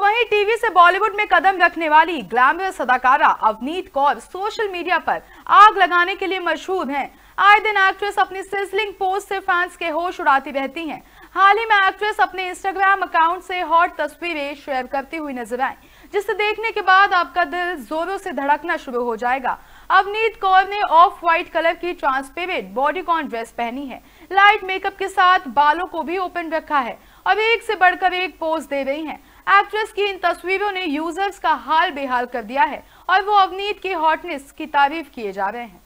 वहीं टीवी से बॉलीवुड में कदम रखने वाली ग्लैमरस अदाकारा अवनीत कौर सोशल मीडिया पर आग लगाने के लिए मशहूर हैं। आए दिन एक्ट्रेस अपनी सिजलिंग पोस्ट से फैंस के होश उड़ाती रहती हैं। हाल ही में एक्ट्रेस अपने इंस्टाग्राम अकाउंट से हॉट तस्वीरें शेयर करती हुई नज़र आई, जिसे देखने के बाद आपका दिल जोरों से धड़कना शुरू हो जाएगा। अवनीत कौर ने ऑफ़ व्हाइट कलर की ट्रांसपेरेंट बॉडीकॉन ड्रेस पहनी है। लाइट मेकअप के साथ बालों को भी ओपन रखा है और एक से बढ़कर एक पोज दे रही हैं। एक्ट्रेस की इन तस्वीरों ने यूज़र्स का हाल बेहाल कर दिया है और वो अवनीत की हॉटनेस की तारीफ़ किए जा रहे हैं।